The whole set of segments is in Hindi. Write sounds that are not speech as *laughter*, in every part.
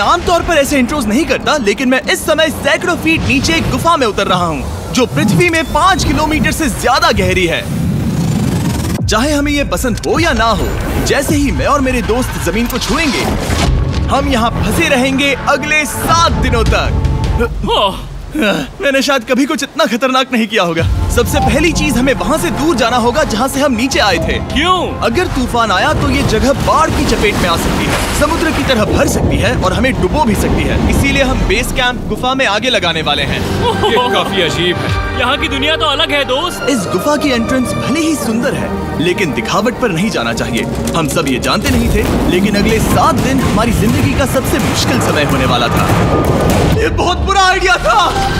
मैं आमतौर पर ऐसे इंट्रोज नहीं करता, लेकिन मैं इस समय सैकड़ों फीट नीचे एक गुफा में उतर रहा हूँ, जो पृथ्वी में पाँच किलोमीटर से ज़्यादा गहरी है। चाहे हमें ये पसंद हो या ना हो, जैसे ही मैं और मेरे दोस्त ज़मीन को छुएँगे, हम यहाँ फंसे रहेंगे अगले सात दिनों तक। मैंने शायद कभी कुछ इतना खतरनाक नहीं किया होगा। सबसे पहली चीज़ हमें वहाँ से दूर जाना होगा जहाँ से हम नीचे आए थे। क्यों? अगर तूफ़ान आया तो ये जगह बाढ़ की चपेट में आ सकती है समुद्र की तरह भर सकती है और हमें डुबो भी सकती है। इसीलिए हम बेस कैंप गुफा में आगे लगाने वाले हैं। ये काफ़ी अजीब है। यहाँ की दुनिया तो अलग है दोस्त। इस गुफा की एंट्रेंस भले ही सुंदर है लेकिन दिखावट पर नहीं जाना चाहिए। हम सब ये जानते नहीं थे लेकिन अगले सात दिन हमारी ज़िंदगी का सबसे मुश्किल समय होने वाला था। ये बहुत बुरा आइडिया था।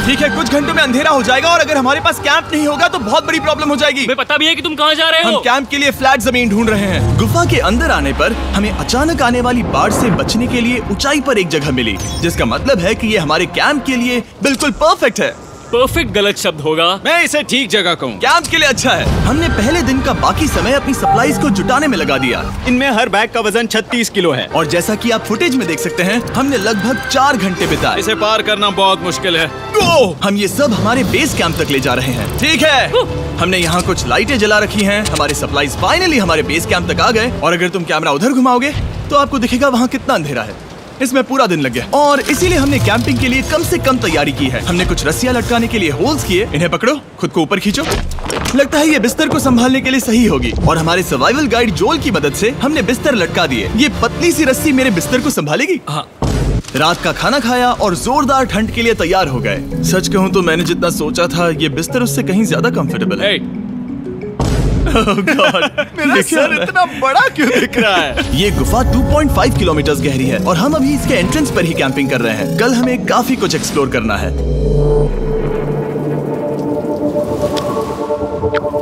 ठीक है कुछ घंटों में अंधेरा हो जाएगा और अगर हमारे पास कैंप नहीं होगा तो बहुत बड़ी प्रॉब्लम हो जाएगी। तुम्हें पता भी है कि तुम कहाँ जा रहे हो। हम कैंप के लिए फ्लैट ज़मीन ढूंढ रहे हैं। गुफा के अंदर आने पर हमें अचानक आने वाली बाढ़ से बचने के लिए ऊंचाई पर एक जगह मिली जिसका मतलब है कि ये हमारे कैंप के लिए बिल्कुल परफेक्ट है। परफेक्ट गलत शब्द होगा। मैं इसे ठीक जगह कहूँ। कैंप के लिए अच्छा है? हमने पहले दिन का बाकी समय अपनी सप्लाईज को जुटाने में लगा दिया। इनमें हर बैग का वज़न 36 किलो है। और जैसा कि आप फुटेज में देख सकते हैं हमने लगभग चार घंटे बिताए। इसे पार करना बहुत मुश्किल है! हम ये सब हमारे बेस कैंप तक ले जा रहे हैं। ठीक है। हमने यहाँ कुछ लाइटें जला रखी हैं। हमारे सप्लाईज फाइनली हमारे बेस कैंप तक आ गए। और अगर तुम कैमरा उधर घुमाओगे तो आपको दिखेगा वहाँ कितना अंधेरा है। इसमें पूरा दिन लग गया। और इसीलिए हमने कैंपिंग के लिए कम से कम तैयारी की है। हमने कुछ रस्सियाँ लटकाने के लिए होल्स किए। इन्हें पकड़ो खुद को ऊपर खींचो। लगता है ये बिस्तर को संभालने के लिए सही होगी। और हमारे सर्वाइवल गाइड जोल की मदद से हमने बिस्तर लटका दिए। ये पतली सी रस्सी मेरे बिस्तर को संभालेगी? हाँ। रात का खाना खाया और जोरदार ठंड के लिए तैयार हो गए। सच कहूँ तो मैंने जितना सोचा था ये बिस्तर उससे कहीं ज़्यादा कंफर्टेबल है। Hey, Oh God, *laughs* मेरा सर इतना बड़ा क्यों दिख रहा है? *laughs* ये गुफा 2.5 किलोमीटर गहरी है और हम अभी इसके एंट्रेंस पर ही कैंपिंग कर रहे हैं। कल हमें काफ़ी कुछ एक्सप्लोर करना है।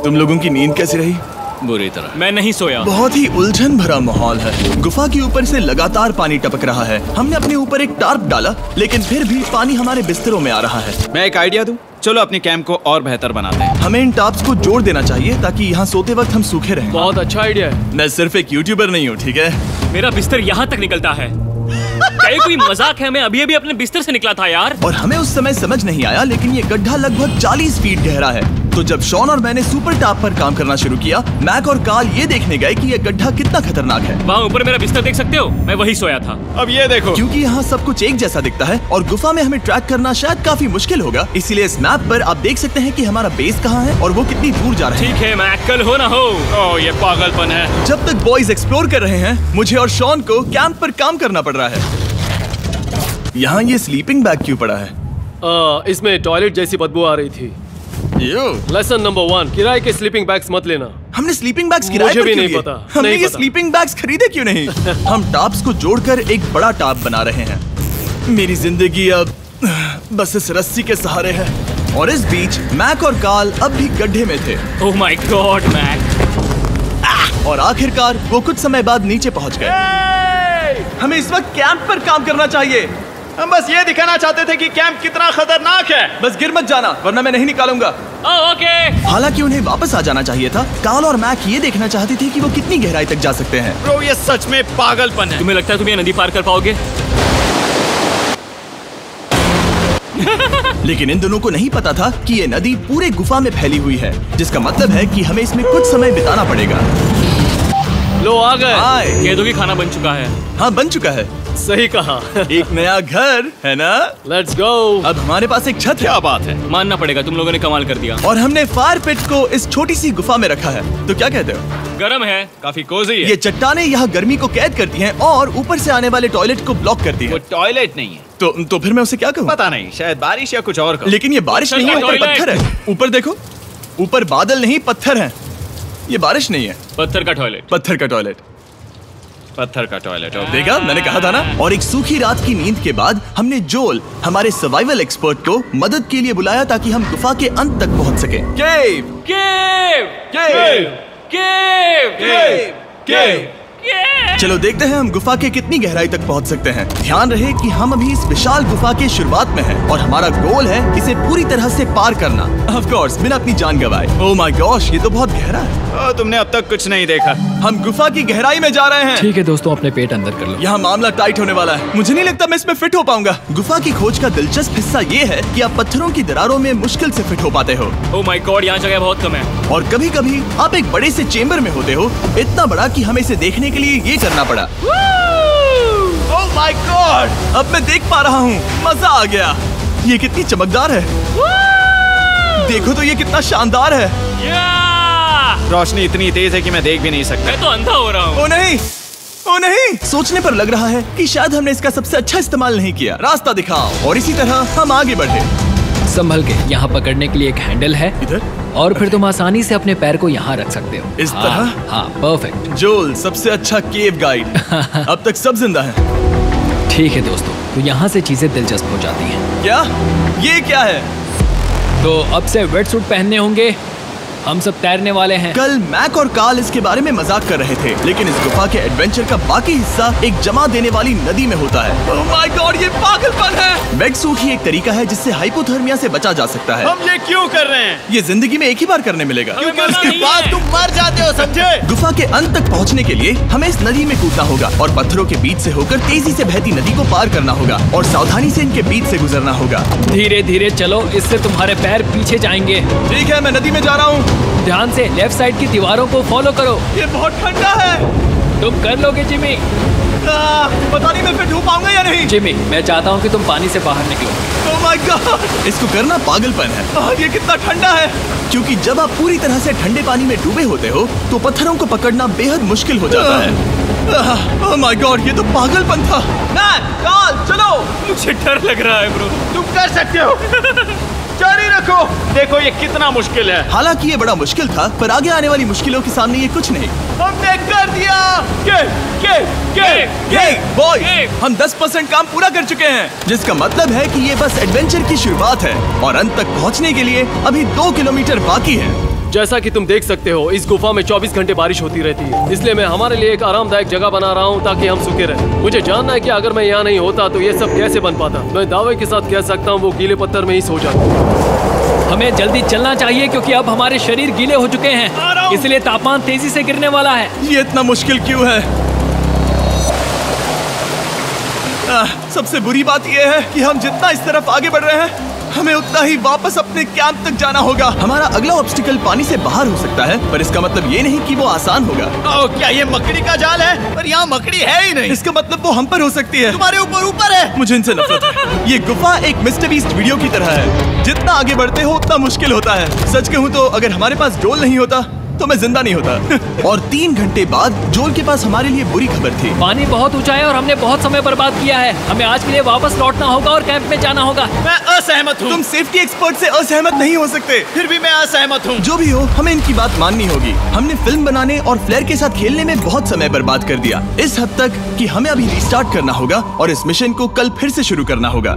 तुम लोगों की नींद कैसी रही? बुरी तरह। मैं नहीं सोया। बहुत ही उलझन भरा माहौल है। गुफा के ऊपर से लगातार पानी टपक रहा है। हमने अपने ऊपर एक टार्प डाला लेकिन फिर भी पानी हमारे बिस्तरों में आ रहा है। मैं एक आइडिया दूँ? चलो अपने कैंप को और बेहतर बनाते हैं। हमें इन टाप्स को जोड़ देना चाहिए ताकि यहाँ सोते वक्त हम सूखे रहें। बहुत अच्छा आइडिया है। मैं सिर्फ़ एक यूट्यूबर नहीं हूँ ठीक है? मेरा बिस्तर यहाँ तक निकलता है। क्या कोई मज़ाक है? मैं अभी अभी अपने बिस्तर से निकला था यार। और हमें उस समय समझ नहीं आया लेकिन ये गड्ढा लगभग 40 फीट गहरा है। तो जब शॉन और मैंने सुपर टाप पर काम करना शुरू किया मैक और काल ये देखने गए कि ये गड्ढा कितना खतरनाक है। वहाँ ऊपर मेरा बिस्तर देख सकते हो? मैं वही सोया था। अब ये देखो। क्योंकि यहाँ सब कुछ एक जैसा दिखता है और गुफा में हमें ट्रैक करना शायद काफ़ी मुश्किल होगा। इसीलिए इस मैप पर आप देख सकते हैं कि हमारा बेस कहाँ है और वो कितनी दूर जा रहा है। ठीक है मैं कल हो ना हो। ओह ये पागलपन है। जब तक बॉयज़ एक्सप्लोर कर रहे हैं मुझे और शॉन को कैंप पर काम करना पड़ रहा है। यहाँ ये स्लीपिंग बैग क्यों पड़ा है? इसमें टॉयलेट जैसी बदबू आ रही थी। यो लेसन नंबर वन किराए के स्लीपिंग बैग्स मत लेना। हमने स्लीपिंग बैग्स किराए मुझे पर भी क्यों नहीं पता, हमने नहीं ये पता। स्लीपिंग बैग्स खरीदे क्यों नहीं? *laughs* हम टाप्स को जोड़कर एक बड़ा टाप बना रहे हैं। मेरी ज़िंदगी अब बस इस रस्सी के सहारे है। और इस बीच मैक और काल अब भी गड्ढे में थे। ओह माय गॉड मैक और आखिरकार वो कुछ समय बाद नीचे पहुँच गए। हमें इस वक्त कैंप पर काम करना चाहिए। हम बस ये दिखाना चाहते थे कि कैंप कितना खतरनाक है। बस गिर मत जाना वरना मैं नहीं निकालूँगा। ओके। हालाँकि उन्हें वापस आ जाना चाहिए था। काल और मैक ये देखना चाहते थे कि वो कितनी गहराई तक जा सकते हैं। ब्रो ये सच में पागलपन है। तुम्हें लगता है तुम ये नदी पार कर पाओगे? *laughs* लेकिन इन दोनों को नहीं पता था कि ये नदी पूरे गुफा में फैली हुई है जिसका मतलब है कि हमें इसमें कुछ समय बिताना पड़ेगा। लो आ गए। आए। कह दो कि खाना बन चुका है। हाँ बन चुका है। सही कहा। एक नया घर है ना? लेट्स गो अब हमारे पास एक छत क्या बात है। मानना पड़ेगा तुम लोगों ने कमाल कर दिया। और हमने फायर पिट को इस छोटी सी गुफा में रखा है। तो क्या कहते हो? गरम है काफ़ी कोजी है। ये चट्टाने यहाँ गर्मी को कैद करती हैं और ऊपर से आने वाले टॉयलेट को ब्लॉक करती वो टॉयलेट नहीं है। तो तो फिर मैं उसे क्या कहूँ? पता नहीं शायद बारिश या कुछ और लेकिन ये बारिश नहीं है ऊपर पत्थर है। ऊपर देखो ऊपर बादल नहीं पत्थर हैं। ये बारिश नहीं है। पत्थर का टॉयलेट पत्थर का टॉयलेट पत्थर का टॉयलेट और देखा? मैंने कहा था ना? और एक सूखी रात की नींद के बाद हमने जोल हमारे सर्वाइवल एक्सपर्ट को मदद के लिए बुलाया ताकि हम गुफा के अंत तक पहुँच सके। Cave cave cave cave cave cave चलो देखते हैं हम गुफा के कितनी गहराई तक पहुँच सकते हैं। ध्यान रहे कि हम अभी इस विशाल गुफा के शुरुआत में हैं और हमारा गोल है इसे पूरी तरह से पार करना। ऑफ़ कोर्स बिना अपनी जान गवाए। ओह माय गॉश ये तो बहुत गहरा है। ओ, तुमने अब तक कुछ नहीं देखा। हम गुफा की गहराई में जा रहे हैं। ठीक है दोस्तों अपने पेट अंदर कर लो। यहाँ मामला टाइट होने वाला है। मुझे नहीं लगता मैं इसमें फिट हो पाऊँगा। गुफा की खोज का दिलचस्प हिस्सा ये है की आप पत्थरों की दरारों में मुश्किल ऐसी फिट हो पाते हो। ओ माय गॉड यहाँ जगह बहुत कम है। और कभी कभी आप एक बड़े ऐसी चेम्बर में होते हो इतना बड़ा की हमें इसे देखने के लिए ये करना पड़ा। ओह माय गॉड अब मैं देख पा रहा हूँ मज़ा आ गया। ये कितनी चमकदार है। देखो तो ये कितना शानदार है। या! रोशनी इतनी तेज है कि मैं देख भी नहीं सकता। मैं तो अंधा हो रहा हूँ। ओ नहीं ओ नहीं। सोचने पर लग रहा है कि शायद हमने इसका सबसे अच्छा इस्तेमाल नहीं किया। रास्ता दिखाओ और इसी तरह हम आगे बढ़े। संभल के यहाँ पकड़ने के लिए एक हैंडल है। इधर। और फिर तुम आसानी से अपने पैर को यहाँ रख सकते हो। इस हाँ, तरह? हाँ परफेक्ट जोल सबसे अच्छा केव गाइड *laughs* अब तक सब ज़िंदा है। ठीक है दोस्तों तो यहाँ से चीज़ें दिलचस्प हो जाती हैं। क्या? ये क्या है? तो अब से वेट सूट पहनने होंगे। हम सब तैरने वाले हैं। कल मैक और काल इसके बारे में मज़ाक कर रहे थे लेकिन इस गुफा के एडवेंचर का बाकी हिस्सा एक जमा देने वाली नदी में होता है। Oh my God, ये पागलपन है! वेट सूट ही एक तरीका है जिससे हाइपोथर्मिया से बचा जा सकता है। हम ये क्यों कर रहे हैं? ये ज़िंदगी में एक ही बार करने मिलेगा। क्योंकि उसके बाद तुम मर जाते हो समझे? गुफा के अंत तक पहुँचने के लिए हमें इस नदी में कूदना होगा और पत्थरों के बीच ऐसी होकर तेज़ी ऐसी बहती नदी को पार करना होगा और सावधानी ऐसी इनके बीच ऐसी गुजरना होगा। धीरे धीरे चलो इससे तुम्हारे पैर पीछे जाएँगे। ठीक है मैं नदी में जा रहा हूँ। ध्यान से लेफ़्ट साइड की दीवारों को फॉलो करो। ये बहुत ठंडा है। तुम कर लोगे जिमी। पता नहीं मैं फिट हो पाऊँगा या नहीं। जिमी मैं चाहता हूँ कि तुम पानी से बाहर निकलो। Oh my God! इसको करना पागलपन है। आ, ये कितना ठंडा है। क्योंकि जब आप पूरी तरह से ठंडे पानी में डूबे होते हो तो पत्थरों को पकड़ना बेहद मुश्किल हो जाता है। ओह माय गॉड ये तो पागलपन था। चलो। मुझे डर लग रहा है ब्रो। तुम कर सकते हो। जारी रखो। देखो ये कितना मुश्किल है। हालाँकि ये बड़ा मुश्किल था पर आगे आने वाली मुश्किलों के सामने ये कुछ नहीं। हमने कर दिया। के के के के, बॉय! हम 10 परसेंट काम पूरा कर चुके हैं जिसका मतलब है कि ये बस एडवेंचर की शुरुआत है और अंत तक पहुँचने के लिए अभी दो किलोमीटर बाकी है। जैसा कि तुम देख सकते हो इस गुफा में 24 घंटे बारिश होती रहती है। इसलिए मैं हमारे लिए एक आरामदायक जगह बना रहा हूँ ताकि हम सूखे रहे। मुझे जानना है कि अगर मैं यहाँ नहीं होता तो ये सब कैसे बन पाता? मैं दावे के साथ कह सकता हूँ वो गीले पत्थर में ही सो जाता हमें जल्दी चलना चाहिए क्योंकि अब हमारे शरीर गीले हो चुके हैं। इसलिए तापमान तेज़ी से गिरने वाला है। ये इतना मुश्किल क्यों है? आह, सबसे बुरी बात यह है कि हम जितना इस तरफ़ आगे बढ़ रहे हैं हमें उतना ही वापस अपने कैंप तक जाना होगा। हमारा अगला ऑब्स्टिकल पानी से बाहर हो सकता है, पर इसका मतलब ये नहीं कि वो आसान होगा। ओ क्या ये मकड़ी का जाल है? पर यहाँ मकड़ी है ही नहीं। इसका मतलब वो हम पर हो सकती है। तुम्हारे ऊपर ऊपर है। मुझे इनसे नफरत है। ये गुफा एक मिस्टर बीस्ट वीडियो की तरह है। जितना आगे बढ़ते हो, उतना मुश्किल होता है। सच कहूँ तो अगर हमारे पास डोल नहीं होता तो मैं ज़िंदा नहीं होता। *laughs* और तीन घंटे बाद जोल के पास हमारे लिए बुरी खबर थी। पानी बहुत ऊँचा है और हमने बहुत समय बर्बाद किया है। हमें आज के लिए वापस लौटना होगा और कैंप में जाना होगा। मैं असहमत हूँ। तुम सेफ्टी एक्सपर्ट से असहमत नहीं हो सकते। फिर भी मैं असहमत हूँ। जो भी हो हमें इनकी बात माननी होगी। हमने फ़िल्म बनाने और फ्लेयर के साथ खेलने में बहुत समय बर्बाद कर दिया। इस हद तक कि हमें अभी रिस्टार्ट करना होगा और इस मिशन को कल फिर से शुरू करना होगा।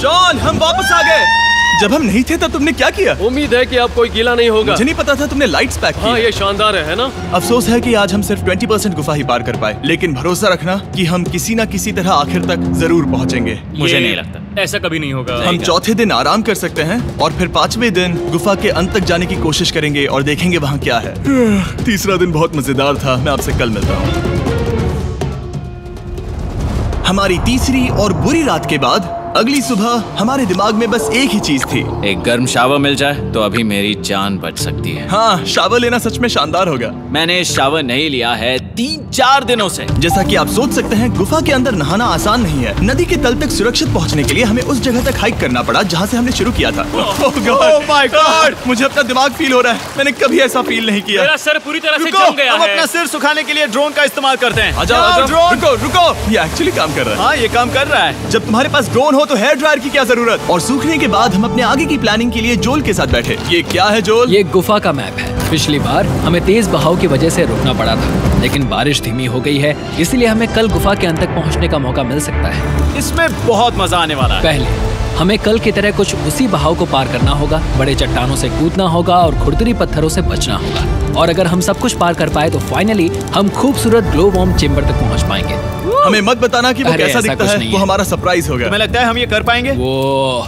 शॉन हम वापस आ गए। जब हम नहीं थे तब तुमने क्या किया? उम्मीद है कि अब कोई गीला नहीं होगा। मुझे नहीं पता था तुमने लाइट्स पैक हाँ ये शानदार है, है ना? अफसोस है कि आज हम सिर्फ़ 20 परसेंट गुफा ही पार कर पाए लेकिन भरोसा रखना कि हम किसी न किसी तरह आखिर तक ज़रूर पहुँचेंगे। मुझे नहीं लगता। ऐसा कभी नहीं होगा। हम चौथे दिन आराम कर सकते हैं और फिर पाँचवें दिन गुफा के अंत तक जाने की कोशिश करेंगे और देखेंगे वहाँ क्या है। तीसरा दिन बहुत मज़ेदार था। मैं आपसे कल मिलता हूँ। हमारी तीसरी और बुरी रात के बाद अगली सुबह हमारे दिमाग में बस एक ही चीज़ थी। एक गर्म शावर मिल जाए तो अभी मेरी जान बच सकती है। हाँ शावर लेना सच में शानदार होगा। मैंने शावर नहीं लिया है तीन चार दिनों से। जैसा कि आप सोच सकते हैं गुफा के अंदर नहाना आसान नहीं है। नदी के तल तक सुरक्षित पहुँचने के लिए हमें उस जगह तक हाइक करना पड़ा जहाँ से हमने शुरू किया था। Oh God! Oh God! मुझे अपना दिमाग फील हो रहा है। मैंने कभी ऐसा फील नहीं किया। मेरा सर पूरी तरह से जम गया हम अपना सिर सुखाने के लिए ड्रोन का इस्तेमाल करते हैं। ड्रोन रुको रुको। ये एक्चुअली काम कर रहा है। हाँ ये काम कर रहा है। जब तुम्हारे पास ड्रोन हो तो हेयर ड्रायर की क्या ज़रूरत? और सूखने के बाद हम अपने आगे की प्लानिंग के लिए जोल के साथ बैठे। ये क्या है जोल ये गुफा का मैप है। पिछली बार हमें तेज बहाव की वजह से रुकना पड़ा था। लेकिन बारिश धीमी हो गई है इसलिए हमें कल गुफा के अंत तक पहुँचने का मौका मिल सकता है। इसमें बहुत मज़ा आने वाला है। पहले हमें कल की तरह कुछ उसी बहाव को पार करना होगा। बड़े चट्टानों से कूदना होगा और खुरदरी पत्थरों से बचना होगा। और अगर हम सब कुछ पार कर पाए तो फाइनली हम खूबसूरत ग्लो वॉर्म चेम्बर तक पहुँच पाएँगे। हमें मत बताना कि वो कैसा दिखता है। वो हमारा सरप्राइज़ होगा। तुम्हें लगता है हम ये कर पाएँगे? वो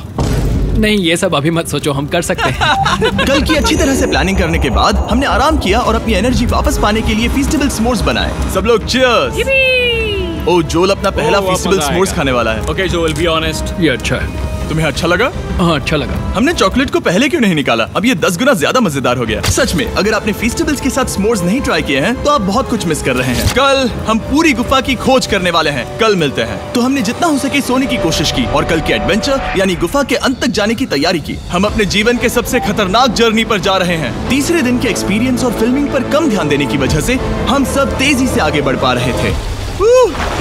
नहीं ये सब अभी मत सोचो हम कर सकते हैं। *laughs* कल की अच्छी तरह से प्लानिंग करने के बाद हमने आराम किया और अपनी एनर्जी वापस पाने के लिए फीस्टेबल स्मोर्स बनाए। सब लोग चीयर्स ओ जोल अपना पहला मज़ा स्मोर्स खाने वाला है। ओके जोल बी ऑनेस्ट ये अच्छा है। तुम्हें अच्छा लगा? हाँ अच्छा लगा। हमने चॉकलेट को पहले क्यों नहीं निकाला? अब ये दस गुना ज़्यादा मज़ेदार हो गया। सच में अगर आपने फेस्टिवल्स के साथ स्मोर्स नहीं ट्राई किए हैं तो आप बहुत कुछ मिस कर रहे हैं। कल हम पूरी गुफा की खोज करने वाले हैं। कल मिलते हैं। तो हमने जितना हो सके सोने की कोशिश की और कल के एडवेंचर यानी गुफा के अंत तक जाने की तैयारी की। हम अपने जीवन के सबसे खतरनाक जर्नी पर जा रहे हैं। तीसरे दिन के एक्सपीरियंस और फिल्मिंग पर कम ध्यान देने की वजह से हम सब तेज़ी से आगे बढ़ पा रहे थे।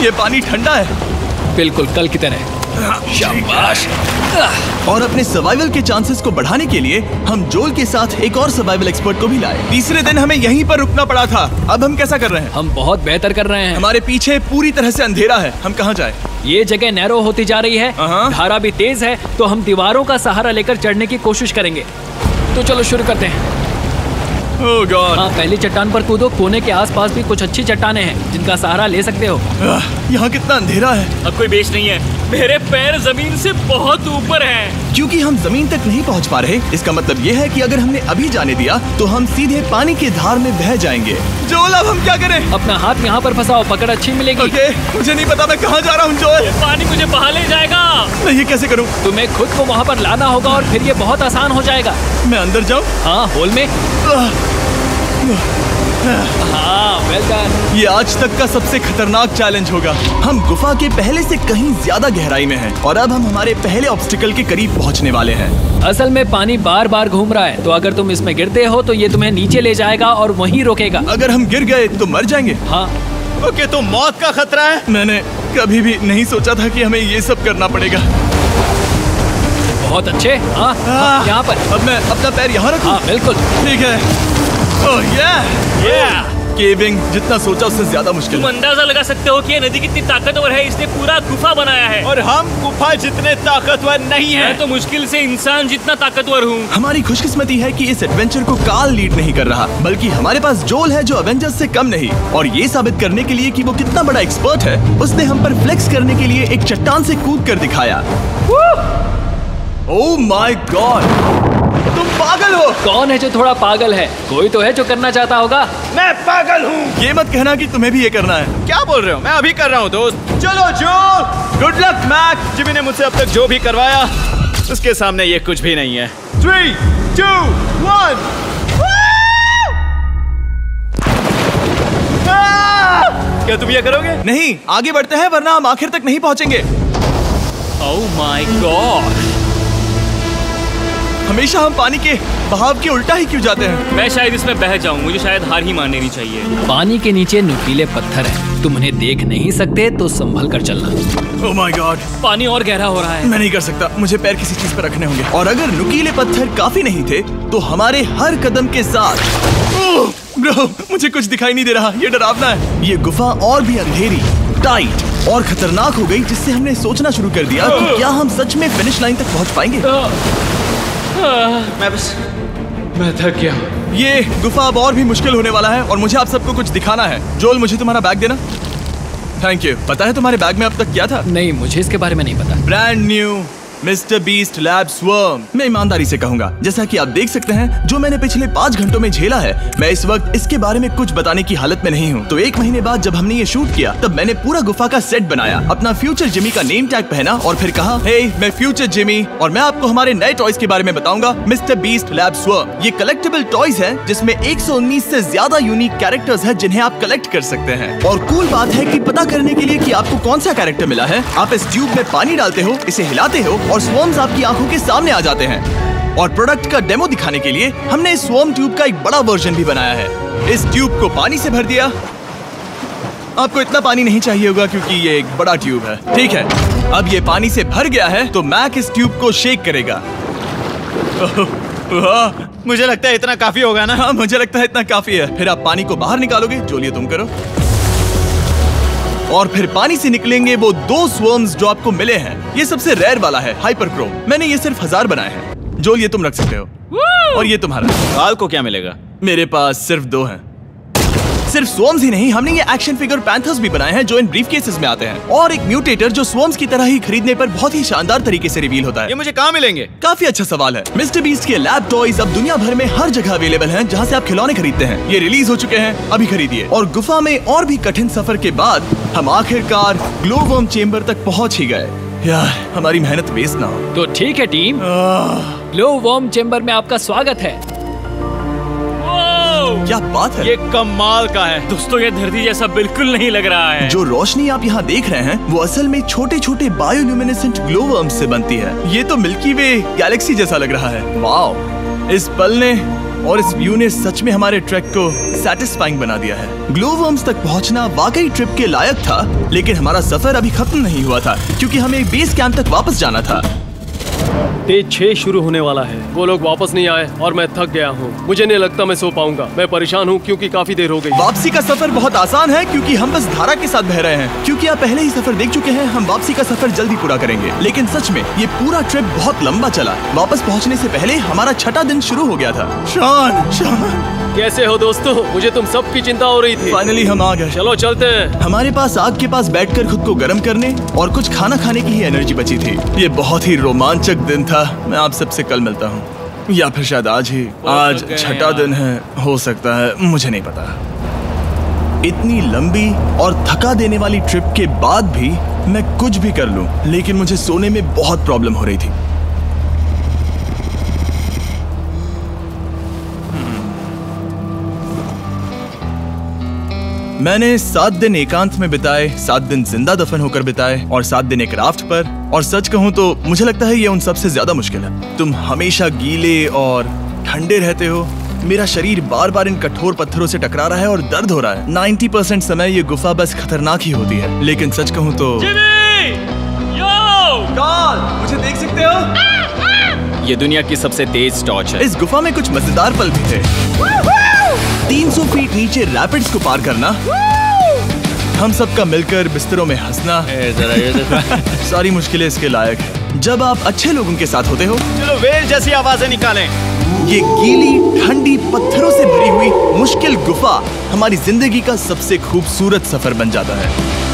ये पानी ठंडा है। बिल्कुल कल की तरह। शाबाश। और अपने सर्वाइवल के चांसेस को बढ़ाने के लिए हम जोल के साथ एक और सर्वाइवल एक्सपर्ट को भी लाए। तीसरे दिन हमें यहीं पर रुकना पड़ा था। अब हम कैसा कर रहे हैं? हम बहुत बेहतर कर रहे हैं। हमारे पीछे पूरी तरह से अंधेरा है। हम कहाँ जाए? ये जगह नैरो होती जा रही है हाँ। धारा भी तेज है तो हम दीवारों का सहारा लेकर चढ़ने की कोशिश करेंगे। तो चलो शुरू करते हैं। ओह गॉड हाँ पहली चट्टान पर कूदो कोने के आसपास भी कुछ अच्छी चट्टाने हैं जिनका सहारा ले सकते हो। यहाँ कितना अंधेरा है। अब कोई बेच नहीं है। मेरे पैर ज़मीन से बहुत ऊपर हैं। क्योंकि हम ज़मीन तक नहीं पहुँच पा रहे इसका मतलब ये है कि अगर हमने अभी जाने दिया तो हम सीधे पानी की धार में बह जाएँगे। जोल अब हम क्या करें? अपना हाथ यहाँ पर फंसाओ पकड़ अच्छी मिलेगी। ओके मुझे नहीं पता मैं कहाँ जा रहा हूँ जोल। पानी मुझे बहा ले जाएगा। मैं ये कैसे करूँ? तुम्हें खुद को वहाँ पर लाना होगा और फिर ये बहुत आसान हो जाएगा। मैं अंदर जाऊँ? हाँ होल में। हाँ डन ये आज तक का सबसे खतरनाक चैलेंज होगा। हम गुफा के पहले से कहीं ज़्यादा गहराई में हैं और अब हम हमारे पहले ऑब्स्टिकल के करीब पहुँचने वाले हैं। असल में पानी बार बार घूम रहा है तो अगर तुम इसमें गिरते हो तो ये तुम्हें नीचे ले जाएगा और वहीं रोकेगा। अगर हम गिर गए तो मर जाएँगे? हाँ। ओके तो मौत का खतरा है? मैंने कभी भी नहीं सोचा था कि हमें ये सब करना पड़ेगा। बहुत अच्छे हाँ हाँ, यहाँ पर। अब मैं अपना पैर यहाँ रखूँ? हाँ बिल्कुल। ठीक है। ओह! केविंग जितना सोचा उससे ज़्यादा मुश्किल। तुम अंदाज़ा लगा सकते हो कि ये नदी कितनी ताकतवर है इसने पूरा गुफा बनाया है। और हम गुफा जितने ताकतवर नहीं है। मैं तो मुश्किल से इंसान जितना ताकतवर हूँ। हमारी खुशकिस्मती है कि इस एडवेंचर को काल लीड नहीं कर रहा बल्कि हमारे पास जोल है जो अवेंजर्स से कम नहीं। और ये साबित करने के लिए कि वो कितना बड़ा एक्सपर्ट है उसने हम पर फ्लेक्स करने के लिए एक चट्टान से कूद कर दिखाया। ओह माय गॉड तुम पागल हो। कौन है जो थोड़ा पागल है? कोई तो है जो करना चाहता होगा। मैं पागल हूँ। ये मत कहना कि तुम्हें भी ये करना है। क्या बोल रहे हो? मैं अभी कर रहा हूँ दोस्त। चलो जो। गुड लक मैक जिमी ने मुझसे अब तक जो भी करवाया उसके सामने ये कुछ भी नहीं है। थ्री टू वन क्या तुम ये करोगे? नहीं आगे बढ़ते हैं वरना हम आखिर तक नहीं पहुँचेंगे। ओह माय गॉड हमेशा हम पानी के बहाव के उल्टा ही क्यों जाते हैं? मैं शायद इसमें बह जाऊँ मुझे शायद हार ही मान लेनी चाहिए। पानी के नीचे नुकीले पत्थर है। तुम उन्हें देख नहीं सकते तो संभल कर चलना। ओह माय गॉड पानी और गहरा हो रहा है। मैं नहीं कर सकता। मुझे पैर किसी चीज़ पर रखने होंगे। और अगर नुकीले पत्थर काफ़ी नहीं थे तो हमारे हर कदम के साथ। ओह, ब्रो मुझे कुछ दिखाई नहीं दे रहा। ये डरावना है। ये गुफा और भी अंधेरी टाइट और खतरनाक हो गई जिससे हमने सोचना शुरू कर दिया कि क्या हम सच में फिनिश लाइन तक पहुँच पाएँगे। मैं बस मैं थक गया। ये गुफा अब और भी मुश्किल होने वाला है और मुझे आप सबको कुछ दिखाना है। जोल मुझे तुम्हारा बैग देना। थैंक यू पता है तुम्हारे बैग में अब तक क्या था? नहीं मुझे इसके बारे में नहीं पता। Brand new MrBeast lab swarm मैं ईमानदारी से कहूँगा, जैसा कि आप देख सकते हैं, जो मैंने पिछले पाँच घंटों में झेला है, मैं इस वक्त इसके बारे में कुछ बताने की हालत में नहीं हूँ। तो एक महीने बाद जब हमने ये शूट किया, तब मैंने पूरा गुफा का सेट बनाया, अपना फ्यूचर जिमी का नेम टैग पहना और फिर कहा, हे, मैं फ्यूचर जिमी और मैं आपको हमारे नए टॉयज के बारे में बताऊँगा, मिस्टर बीस्ट लैब स्वर्म ये कलेक्टेबल टॉयज है, जिसमें 119 से ज़्यादा यूनिक कैरेक्टर्स है, जिन्हें आप कलेक्ट कर सकते हैं। और कूल बात है की पता करने के लिए की आपको कौन सा कैरेक्टर मिला है? आप इस ट्यूब में पानी डालते हो, इसे हिलाते हो और स्वर्म्स आपकी आँखों के सामने आ जाते हैं। और प्रोडक्ट का डेमो दिखाने के लिए हमने इस स्वर्म ट्यूब का एक बड़ा वर्जन भी बनाया है। इस ट्यूब को पानी से भर दिया। आपको इतना पानी नहीं चाहिए होगा क्योंकि ये एक बड़ा ट्यूब है। ठीक है अब ये पानी से भर गया है तो मैक इस ट्यूब को शेक करेगा। वाह, मुझे लगता है इतना काफ़ी होगा ना? हाँ मुझे लगता है इतना काफ़ी है। फिर आप पानी को बाहर निकालोगे जो लिए तुम करो। और फिर पानी से निकलेंगे वो दो स्वर्म्स जो आपको मिले हैं। ये सबसे रेयर वाला है हाइपर क्रोम मैंने ये सिर्फ़ हज़ार बनाए हैं। जो ये तुम रख सकते हो। और ये तुम्हारा। काल को क्या मिलेगा? मेरे पास सिर्फ़ दो हैं। सिर्फ़ स्वम्स ही नहीं हमने ये एक्शन फिगर पैंथर्स भी बनाए हैं जो इन ब्रीफ केसेस में आते हैं। और एक म्यूटेटर जो स्वम्स की तरह ही खरीदने पर बहुत ही शानदार तरीके से रिवील होता है। ये मुझे कहाँ मिलेंगे? काफ़ी अच्छा सवाल है। मिस्टर बीस के लैब टॉयज अब दुनिया भर में हर जगह अवेलेबल है जहाँ से आप खिलौने खरीदते हैं। ये रिलीज़ हो चुके हैं अभी खरीदिए। और गुफा में और भी कठिन सफ़र के बाद हम आखिरकार ग्लोवर्म चेम्बर तक पहुँच ही गए। यार हमारी मेहनत वेस्ट ना हो। तो ठीक है टीम ग्लो वॉर्म चेम्बर में आपका स्वागत है। क्या बात है? ये कमाल का है। दोस्तों ये धरती जैसा बिल्कुल नहीं लग रहा है। जो रोशनी आप यहाँ देख रहे हैं वो असल में छोटे छोटे बायोल्यूमिनेसेंट ग्लोवर्म्स से बनती है। ये तो मिल्की वे गैलेक्सी जैसा लग रहा है। वाओ! इस पल ने और इस व्यू ने सच में हमारे ट्रैक को सेटिस्फाइंग बना दिया है। ग्लोवर्म्स तक पहुँचना वाकई ट्रिप के लायक था लेकिन हमारा सफ़र अभी खत्म नहीं हुआ था क्योंकि हमें बेस कैंप तक वापस जाना था। डे छह शुरू होने वाला है। वो लोग वापस नहीं आए और मैं थक गया हूँ। मुझे नहीं लगता मैं सो पाऊँगा। मैं परेशान हूँ क्योंकि काफ़ी देर हो गई। वापसी का सफ़र बहुत आसान है क्योंकि हम बस धारा के साथ बह रहे हैं। क्योंकि आप पहले ही सफ़र देख चुके हैं हम वापसी का सफ़र जल्दी पूरा करेंगे। लेकिन सच में ये पूरा ट्रिप बहुत लंबा चला। वापस पहुँचने ऐसी पहले हमारा छठा दिन शुरू हो गया था। शान शान। कैसे हो दोस्तों? मुझे तुम सबकी चिंता हो रही थी। फाइनली हम आ गए। चलो चलते हैं। हमारे पास आग के पास बैठकर खुद को गर्म करने और कुछ खाना खाने की ही एनर्जी बची थी। ये बहुत ही रोमांचक दिन था। मैं आप सबसे कल मिलता हूँ। या फिर शायद आज ही। आज छठा दिन है। हो सकता है। मुझे नहीं पता। इतनी लंबी और थका देने वाली ट्रिप के बाद भी मैं कुछ भी कर लूँ लेकिन मुझे सोने में बहुत प्रॉब्लम हो रही थी। मैंने सात दिन एकांत में बिताए सात दिन ज़िंदा दफन होकर बिताए और सात दिन एक राफ्ट पर। और सच कहूँ तो मुझे लगता है ये उन सबसे ज़्यादा मुश्किल है। तुम हमेशा गीले और ठंडे रहते हो। मेरा शरीर बार बार इन कठोर पत्थरों से टकरा रहा है और दर्द हो रहा है। 90 परसेंट समय ये गुफा बस खतरनाक ही होती है। लेकिन सच कहूँ तो यो! मुझे देख सकते हो? ये दुनिया की सबसे तेज टॉर्च है। इस गुफा में कुछ मज़ेदार पल भी थे। 300 फीट नीचे रैपिड्स को पार करना। हम सबका मिलकर बिस्तरों में हंसना। *laughs* सारी मुश्किलें इसके लायक है। जब आप अच्छे लोगों के साथ होते हो चलो वेल जैसी आवाज़ें निकालें। ये गीली ठंडी पत्थरों से भरी हुई मुश्किल गुफा हमारी ज़िंदगी का सबसे खूबसूरत सफ़र बन जाता है।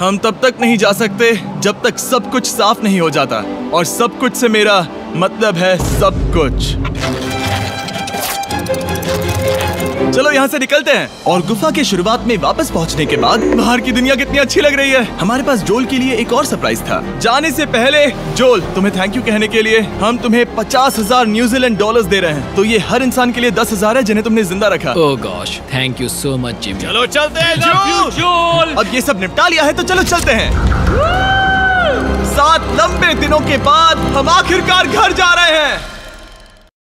हम तब तक नहीं जा सकते जब तक सब कुछ साफ़ नहीं हो जाता। और सब कुछ से मेरा मतलब है सब कुछ। चलो यहाँ से निकलते हैं। और गुफा के शुरुआत में वापस पहुँचने के बाद बाहर की दुनिया कितनी अच्छी लग रही है। हमारे पास जोल के लिए एक और सरप्राइज़ था। जाने से पहले जोल तुम्हें थैंक यू कहने के लिए हम तुम्हें पचास हज़ार न्यूजीलैंड डॉलर दे रहे हैं। तो ये हर इंसान के लिए दस हज़ार है जिन्हें तुमने ज़िंदा रखा। ओह gosh thank you so much Jimmy चलो चलते हैं लव जोल! अब ये सब निपटा लिया है तो चलो चलते हैं। सात लंबे दिनों के बाद हम आखिरकार घर जा रहे हैं।